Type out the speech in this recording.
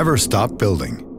never stop building.